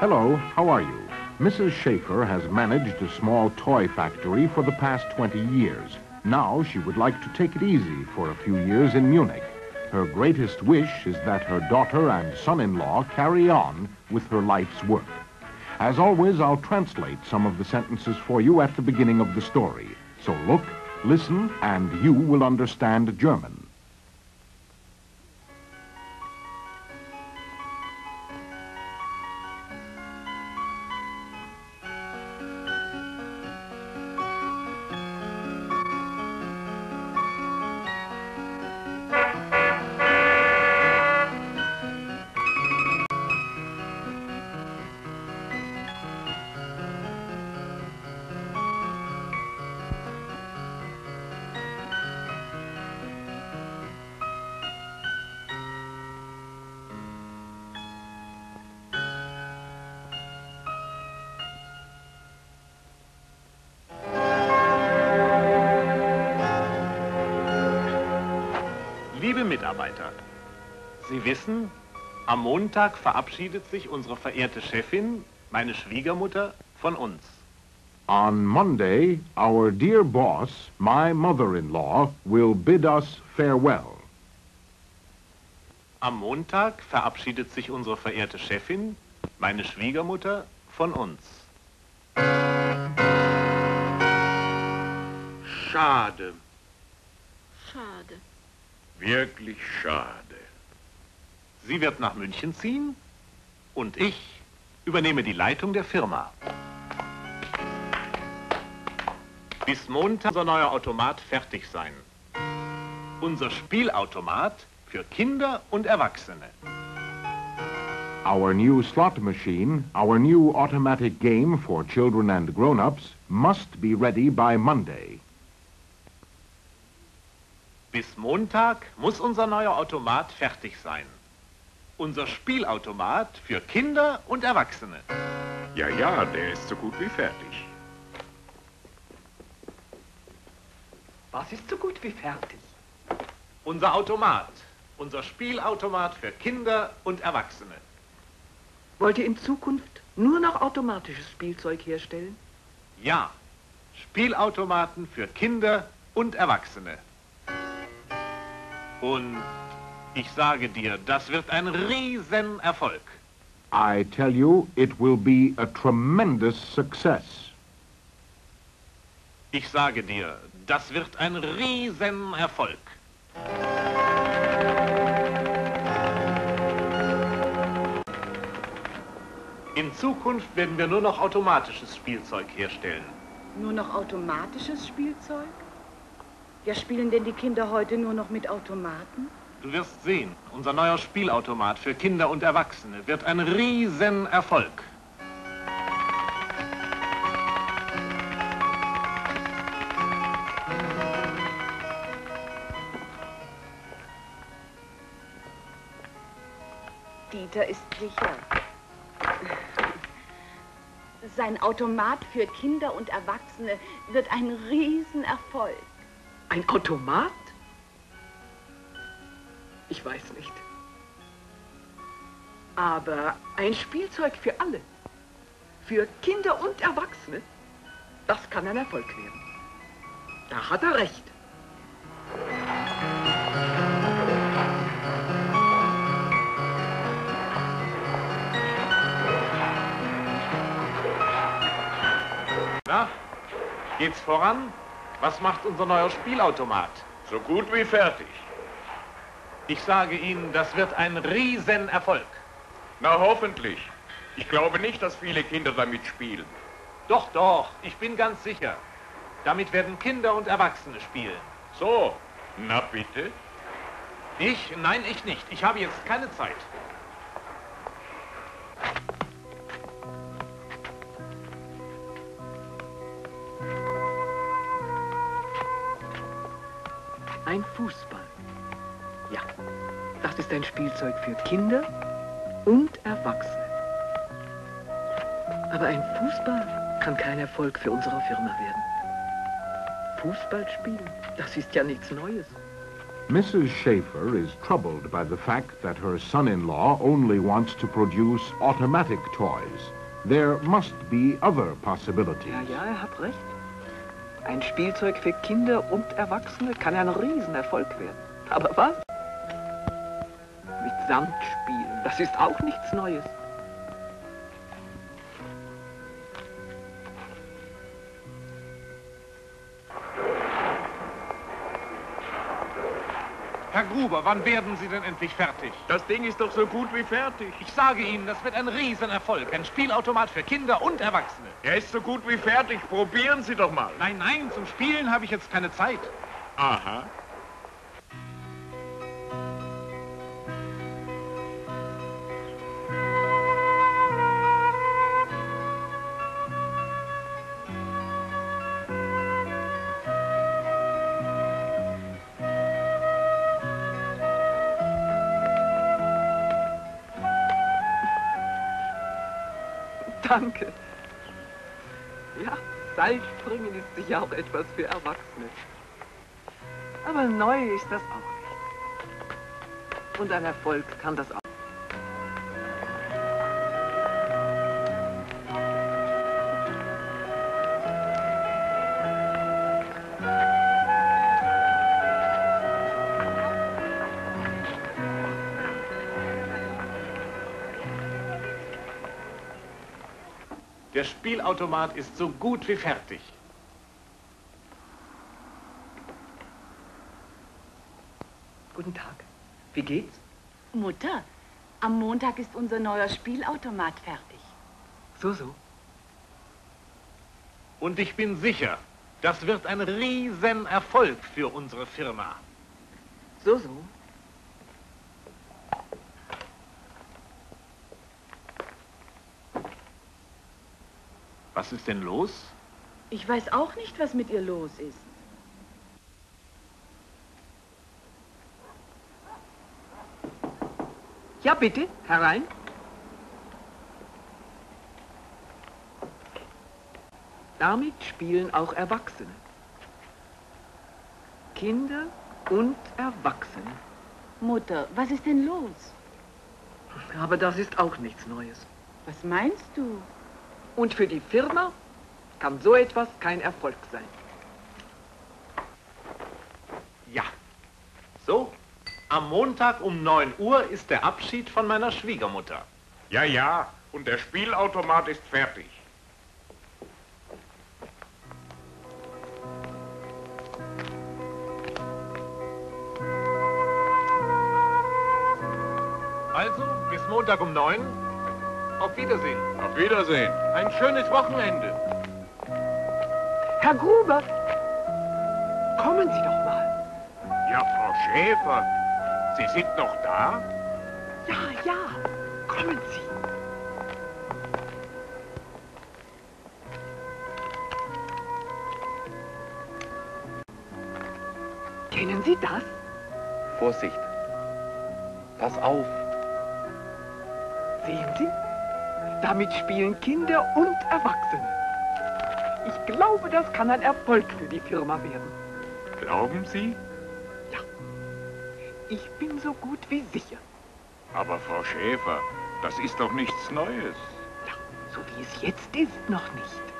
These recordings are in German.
Hello, how are you? Mrs. Schaefer has managed a small toy factory for the past 20 years. Now she would like to take it easy for a few years in Munich. Her greatest wish is that her daughter and son-in-law carry on with her life's work. As always, I'll translate some of the sentences for you at the beginning of the story. So look, listen, and you will understand German. Liebe Mitarbeiter, Sie wissen, am Montag verabschiedet sich unsere verehrte Chefin, meine Schwiegermutter, von uns. On Monday, our dear boss, my mother-in-law, will bid us farewell. Am Montag verabschiedet sich unsere verehrte Chefin, meine Schwiegermutter, von uns. Schade, Schade. Wirklich schade. Sie wird nach München ziehen und ich übernehme die Leitung der Firma. Bis Montag unser neuer Automat fertig sein. Unser Spielautomat für Kinder und Erwachsene. Our new slot machine, our new automatic game for children and grown-ups, must be ready by Monday. Bis Montag muss unser neuer Automat fertig sein. Unser Spielautomat für Kinder und Erwachsene. Ja, ja, der ist so gut wie fertig. Was ist so gut wie fertig? Unser Automat. Unser Spielautomat für Kinder und Erwachsene. Wollt ihr in Zukunft nur noch automatisches Spielzeug herstellen? Ja, Spielautomaten für Kinder und Erwachsene. Und ich sage dir, das wird ein Riesenerfolg. I tell you, it will be a tremendous success. Ich sage dir, das wird ein Riesenerfolg. In Zukunft werden wir nur noch automatisches Spielzeug herstellen. Nur noch automatisches Spielzeug? Ja, spielen denn die Kinder heute nur noch mit Automaten? Du wirst sehen, unser neuer Spielautomat für Kinder und Erwachsene wird ein Riesenerfolg. Dieter ist sicher. Sein Automat für Kinder und Erwachsene wird ein Riesenerfolg. Ein Automat? Ich weiß nicht. Aber ein Spielzeug für alle, für Kinder und Erwachsene, das kann ein Erfolg werden. Da hat er recht. Na, geht's voran? Was macht unser neuer Spielautomat? So gut wie fertig. Ich sage Ihnen, das wird ein Riesenerfolg. Na, hoffentlich. Ich glaube nicht, dass viele Kinder damit spielen. Doch, doch, ich bin ganz sicher. Damit werden Kinder und Erwachsene spielen. So, na bitte. Ich? Nein, ich nicht. Ich habe jetzt keine Zeit. Ein Fußball. Ja, das ist ein Spielzeug für Kinder und Erwachsene. Aber ein Fußball kann kein Erfolg für unsere Firma werden. Fußball spielen, das ist ja nichts Neues. Mrs. Schaefer is troubled by the fact that her son-in-law only wants to produce automatic toys. There must be other possibilities. Ja, ja, er hat recht. Ein Spielzeug für Kinder und Erwachsene kann ein Riesenerfolg werden. Aber was? Mit Sand spielen, das ist auch nichts Neues. Herr Gruber, wann werden Sie denn endlich fertig? Das Ding ist doch so gut wie fertig. Ich sage Ihnen, das wird ein Riesenerfolg. Ein Spielautomat für Kinder und Erwachsene. Er ist so gut wie fertig. Probieren Sie doch mal. Nein, nein, zum Spielen habe ich jetzt keine Zeit. Aha. Danke. Ja, Seilspringen ist sicher auch etwas für Erwachsene. Aber neu ist das auch nicht. Und ein Erfolg kann das auch. Der Spielautomat ist so gut wie fertig. Guten Tag. Wie geht's? Mutter, am Montag ist unser neuer Spielautomat fertig. So, so. Und ich bin sicher, das wird ein Riesenerfolg für unsere Firma. So, so. Was ist denn los? Ich weiß auch nicht, was mit ihr los ist. Ja, bitte, herein. Damit spielen auch Erwachsene. Kinder und Erwachsene. Mutter, was ist denn los? Aber das ist auch nichts Neues. Was meinst du? Und für die Firma kann so etwas kein Erfolg sein. Ja. So, am Montag um 9 Uhr ist der Abschied von meiner Schwiegermutter. Ja, ja. Und der Spielautomat ist fertig. Also, bis Montag um 9. Auf Wiedersehen. Auf Wiedersehen. Ein schönes Wochenende. Herr Gruber, kommen Sie doch mal. Ja, Frau Schäfer. Sie sind noch da? Ja, ja, kommen Sie. Kennen Sie das? Vorsicht. Pass auf. Sehen Sie? Damit spielen Kinder und Erwachsene. Ich glaube, das kann ein Erfolg für die Firma werden. Glauben Sie? Ich bin so gut wie sicher. Aber Frau Schäfer, das ist doch nichts Neues. Ja, so wie es jetzt ist, noch nicht.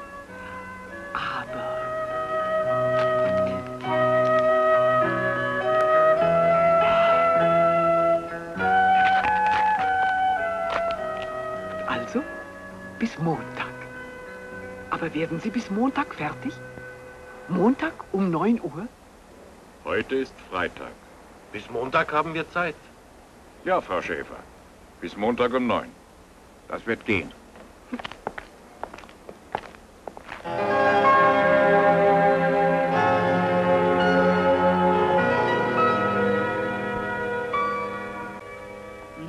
Bis Montag. Aber werden Sie bis Montag fertig? Montag um 9 Uhr? Heute ist Freitag. Bis Montag haben wir Zeit. Ja, Frau Schäfer. Bis Montag um neun. Das wird gehen.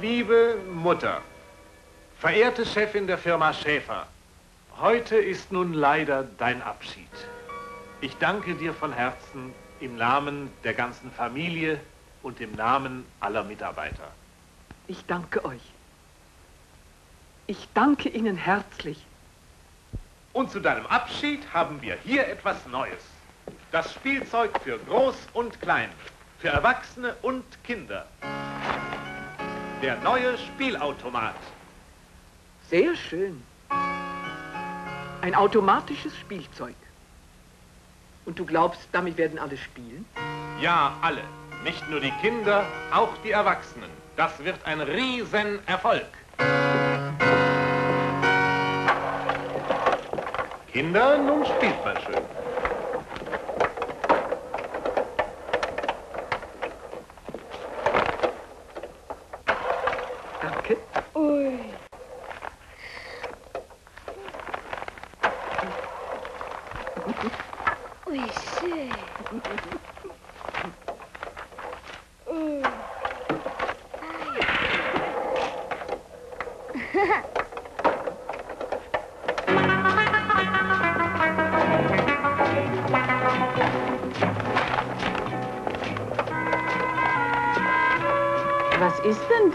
Liebe Mutter, verehrte Chefin der Firma Schäfer, heute ist nun leider dein Abschied. Ich danke dir von Herzen im Namen der ganzen Familie und im Namen aller Mitarbeiter. Ich danke euch. Ich danke Ihnen herzlich. Und zu deinem Abschied haben wir hier etwas Neues. Das Spielzeug für Groß und Klein, für Erwachsene und Kinder. Der neue Spielautomat. Sehr schön. Ein automatisches Spielzeug. Und du glaubst, damit werden alle spielen? Ja, alle. Nicht nur die Kinder, auch die Erwachsenen. Das wird ein Riesenerfolg. Kinder, nun spielt mal schön.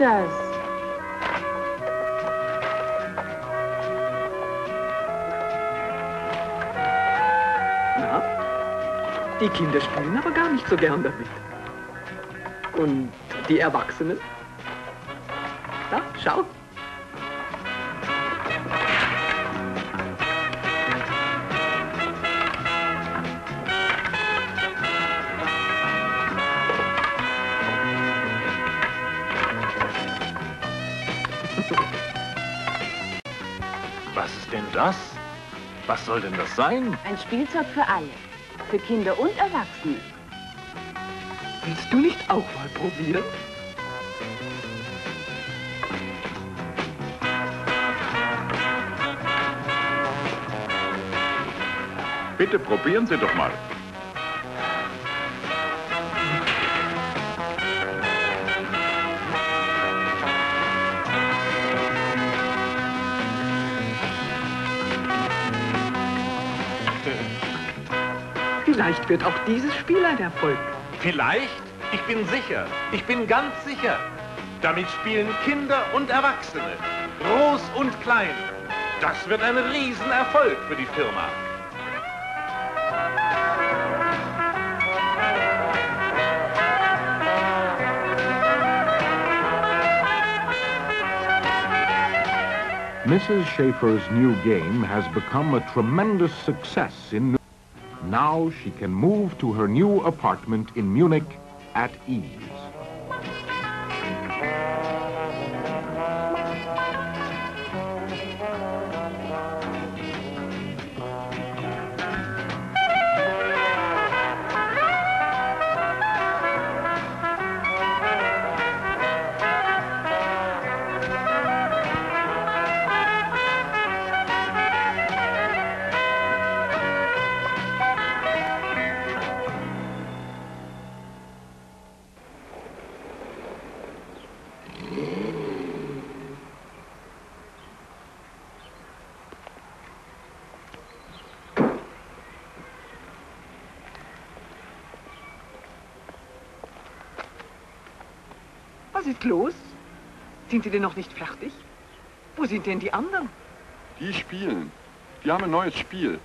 Das? Na, die Kinder spielen aber gar nicht so gern damit. Und die Erwachsenen? Da, schau. Das? Was soll denn das sein? Ein Spielzeug für alle. Für Kinder und Erwachsene. Willst du nicht auch mal probieren? Bitte probieren Sie doch mal. Vielleicht wird auch dieses Spiel ein Erfolg. Vielleicht? Ich bin sicher. Ich bin ganz sicher. Damit spielen Kinder und Erwachsene. Groß und klein. Das wird ein Riesenerfolg für die Firma. Mrs. Schaefer's new game has become a tremendous success in New Now she can move to her new apartment in Munich at ease. Was ist los? Sind Sie denn noch nicht fertig? Wo sind denn die anderen? Die spielen. Die haben ein neues Spiel.